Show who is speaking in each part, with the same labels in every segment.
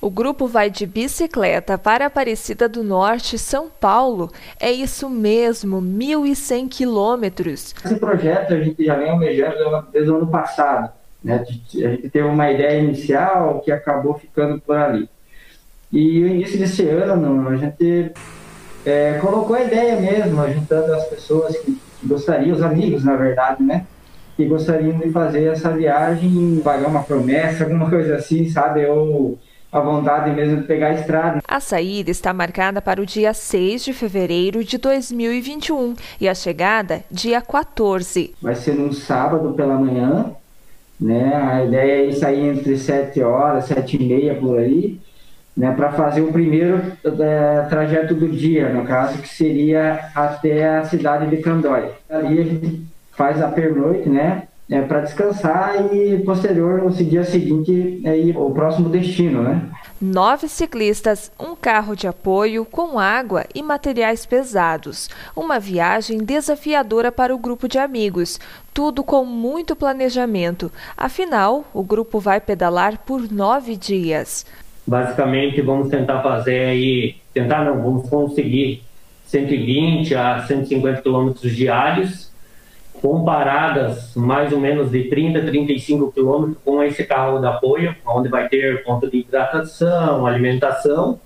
Speaker 1: O grupo vai de bicicleta para Aparecida do Norte, São Paulo. É isso mesmo, 1.100 quilômetros.
Speaker 2: Esse projeto a gente já vem almejando desde o ano passado. Né? A gente teve uma ideia inicial que acabou ficando por ali. E no início desse ano, a gente é, colocou a ideia mesmo, juntando as pessoas que, que gostariam, os amigos, na verdade, né? Que gostariam de fazer essa viagem, pagar uma promessa, alguma coisa assim, sabe? Ou a vontade mesmo de pegar a estrada.
Speaker 1: A saída está marcada para o dia 6 de fevereiro de 2021 e a chegada dia 14.
Speaker 2: Vai ser num sábado pela manhã, né? A ideia é sair entre 7 horas, 7 e meia por aí, né? Para fazer o primeiro é, trajeto do dia, no caso, que seria até a cidade de Candóia. Ali a gente faz a pernoite, né? É, para descansar e posterior, no dia seguinte, é ir ao próximo destino, né?
Speaker 1: Nove ciclistas, um carro de apoio com água e materiais pesados. Uma viagem desafiadora para o grupo de amigos. Tudo com muito planejamento. Afinal, o grupo vai pedalar por nove dias.
Speaker 3: Basicamente, vamos tentar fazer aí, tentar não, vamos conseguir 120 a 150 quilômetros diários com paradas mais ou menos de 30, 35 quilômetros com esse carro de apoio, onde vai ter ponto de hidratação, alimentação,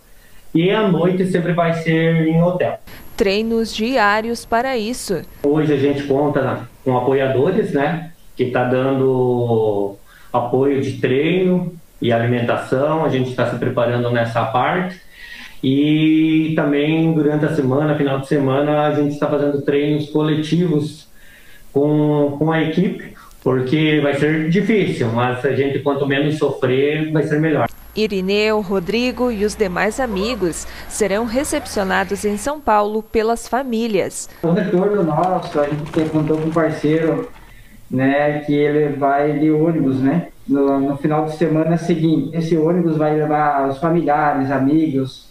Speaker 3: e à noite sempre vai ser em hotel.
Speaker 1: Treinos diários para isso.
Speaker 3: Hoje a gente conta com apoiadores, né, que está dando apoio de treino e alimentação, a gente está se preparando nessa parte. E também durante a semana, final de semana, a gente está fazendo treinos coletivos com, com a equipe, porque vai ser difícil, mas a gente quanto menos sofrer, vai ser melhor.
Speaker 1: Irineu, Rodrigo e os demais amigos serão recepcionados em São Paulo pelas famílias.
Speaker 2: O retorno nosso, a gente contou com um parceiro, né, que ele vai de ônibus, né, no, no final de semana seguinte. Esse ônibus vai levar os familiares, amigos,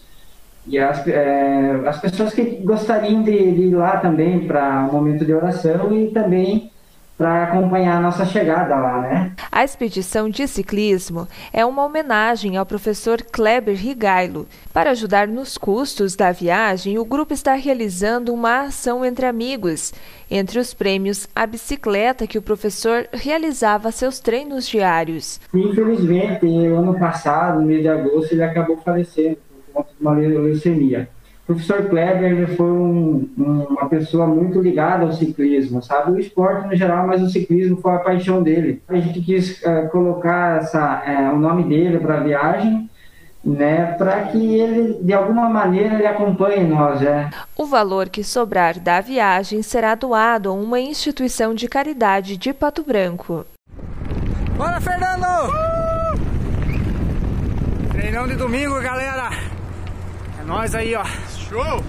Speaker 2: e as, é, as pessoas que gostariam de, de ir lá também para um momento de oração e também para acompanhar a nossa chegada lá, né?
Speaker 1: A expedição de ciclismo é uma homenagem ao professor Kleber Rigailo. Para ajudar nos custos da viagem, o grupo está realizando uma ação entre amigos. Entre os prêmios, a bicicleta que o professor realizava seus treinos diários.
Speaker 2: Infelizmente, ano passado, no mês de agosto, ele acabou falecendo conta de uma leucemia. O professor Kleber ele foi um, um, uma pessoa muito ligada ao ciclismo, sabe? O esporte no geral, mas o ciclismo foi a paixão dele. A gente quis uh, colocar essa, uh, o nome dele para a viagem, né, para que ele, de alguma maneira, ele acompanhe nós. É.
Speaker 1: O valor que sobrar da viagem será doado a uma instituição de caridade de Pato Branco.
Speaker 4: Bora, Fernando! Uh! Treinão de domingo, galera! É nóis aí, ó. Show!